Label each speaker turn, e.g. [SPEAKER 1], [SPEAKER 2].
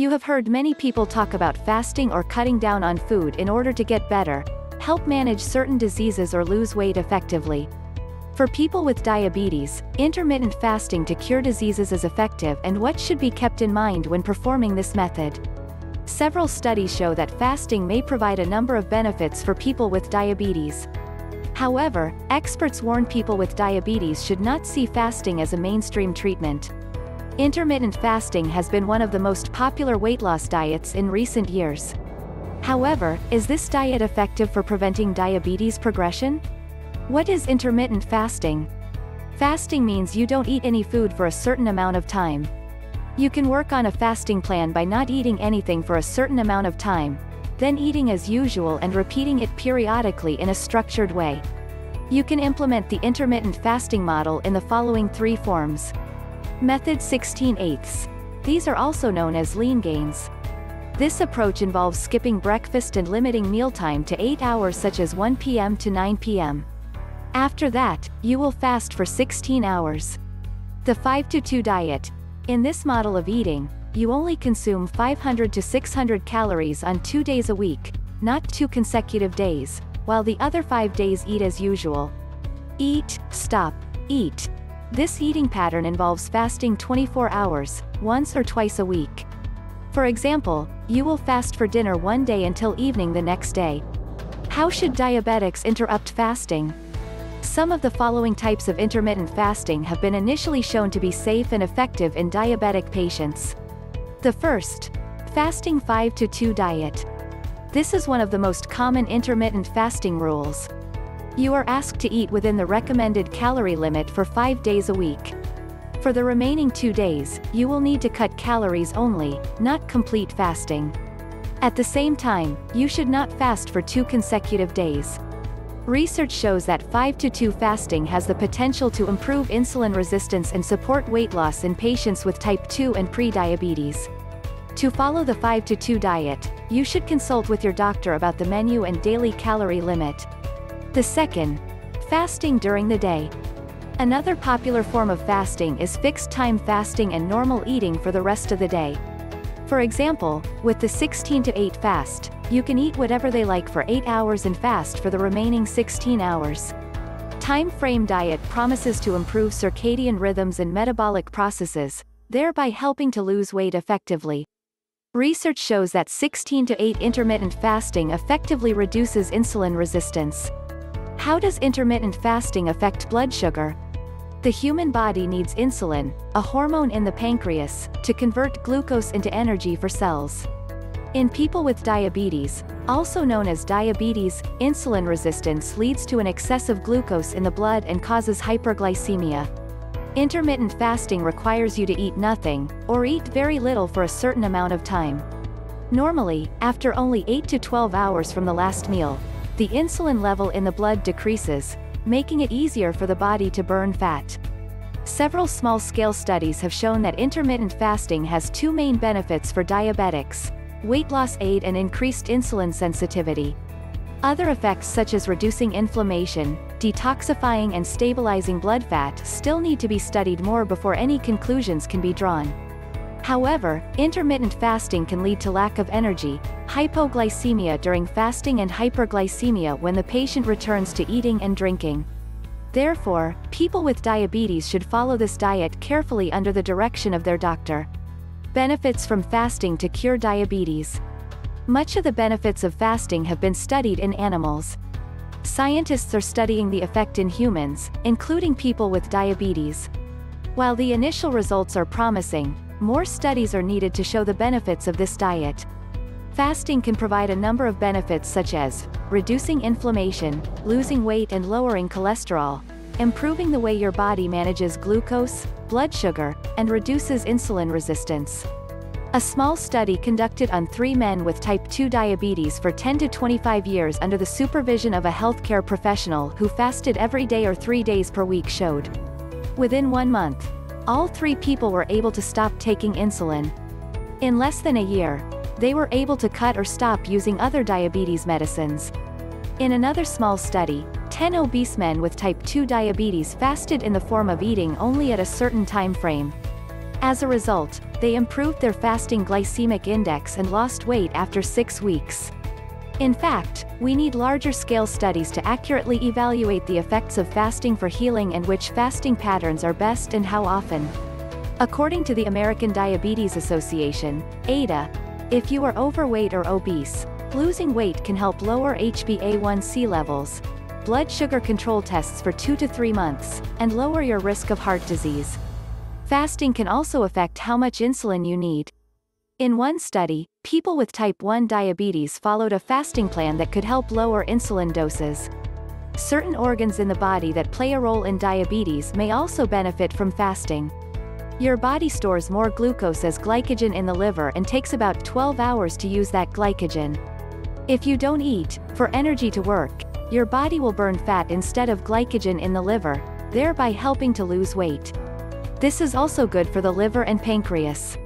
[SPEAKER 1] You have heard many people talk about fasting or cutting down on food in order to get better, help manage certain diseases or lose weight effectively. For people with diabetes, intermittent fasting to cure diseases is effective and what should be kept in mind when performing this method. Several studies show that fasting may provide a number of benefits for people with diabetes. However, experts warn people with diabetes should not see fasting as a mainstream treatment. Intermittent fasting has been one of the most popular weight loss diets in recent years. However, is this diet effective for preventing diabetes progression? What is intermittent fasting? Fasting means you don't eat any food for a certain amount of time. You can work on a fasting plan by not eating anything for a certain amount of time, then eating as usual and repeating it periodically in a structured way. You can implement the intermittent fasting model in the following three forms. Method 16 eighths. These are also known as lean gains. This approach involves skipping breakfast and limiting mealtime to 8 hours such as 1 p.m. to 9 p.m. After that, you will fast for 16 hours. The 5 to 2 diet. In this model of eating, you only consume 500 to 600 calories on 2 days a week, not 2 consecutive days, while the other 5 days eat as usual. Eat, stop, eat. This eating pattern involves fasting 24 hours, once or twice a week. For example, you will fast for dinner one day until evening the next day. How should diabetics interrupt fasting? Some of the following types of intermittent fasting have been initially shown to be safe and effective in diabetic patients. The first, fasting 5 to 2 diet. This is one of the most common intermittent fasting rules. You are asked to eat within the recommended calorie limit for 5 days a week. For the remaining 2 days, you will need to cut calories only, not complete fasting. At the same time, you should not fast for 2 consecutive days. Research shows that 5 to 2 fasting has the potential to improve insulin resistance and support weight loss in patients with type 2 and pre-diabetes. To follow the 5 to 2 diet, you should consult with your doctor about the menu and daily calorie limit. The second, fasting during the day. Another popular form of fasting is fixed time fasting and normal eating for the rest of the day. For example, with the 16 to 8 fast, you can eat whatever they like for 8 hours and fast for the remaining 16 hours. Time frame diet promises to improve circadian rhythms and metabolic processes, thereby helping to lose weight effectively. Research shows that 16 to 8 intermittent fasting effectively reduces insulin resistance. How does intermittent fasting affect blood sugar? The human body needs insulin, a hormone in the pancreas, to convert glucose into energy for cells. In people with diabetes, also known as diabetes, insulin resistance leads to an excess of glucose in the blood and causes hyperglycemia. Intermittent fasting requires you to eat nothing, or eat very little for a certain amount of time. Normally, after only 8 to 12 hours from the last meal, the insulin level in the blood decreases, making it easier for the body to burn fat. Several small-scale studies have shown that intermittent fasting has two main benefits for diabetics weight loss aid and increased insulin sensitivity. Other effects such as reducing inflammation, detoxifying and stabilizing blood fat still need to be studied more before any conclusions can be drawn. However, intermittent fasting can lead to lack of energy, hypoglycemia during fasting and hyperglycemia when the patient returns to eating and drinking. Therefore, people with diabetes should follow this diet carefully under the direction of their doctor. Benefits from fasting to cure diabetes. Much of the benefits of fasting have been studied in animals. Scientists are studying the effect in humans, including people with diabetes. While the initial results are promising, more studies are needed to show the benefits of this diet. Fasting can provide a number of benefits such as reducing inflammation, losing weight and lowering cholesterol, improving the way your body manages glucose, blood sugar, and reduces insulin resistance. A small study conducted on three men with type 2 diabetes for 10 to 25 years under the supervision of a healthcare professional who fasted every day or three days per week showed. Within one month, all three people were able to stop taking insulin. In less than a year, they were able to cut or stop using other diabetes medicines. In another small study, 10 obese men with type 2 diabetes fasted in the form of eating only at a certain time frame. As a result, they improved their fasting glycemic index and lost weight after six weeks. In fact, we need larger-scale studies to accurately evaluate the effects of fasting for healing and which fasting patterns are best and how often. According to the American Diabetes Association, ADA, if you are overweight or obese, losing weight can help lower HbA1c levels, blood sugar control tests for 2 to 3 months, and lower your risk of heart disease. Fasting can also affect how much insulin you need. In one study, people with type 1 diabetes followed a fasting plan that could help lower insulin doses. Certain organs in the body that play a role in diabetes may also benefit from fasting. Your body stores more glucose as glycogen in the liver and takes about 12 hours to use that glycogen. If you don't eat, for energy to work, your body will burn fat instead of glycogen in the liver, thereby helping to lose weight. This is also good for the liver and pancreas.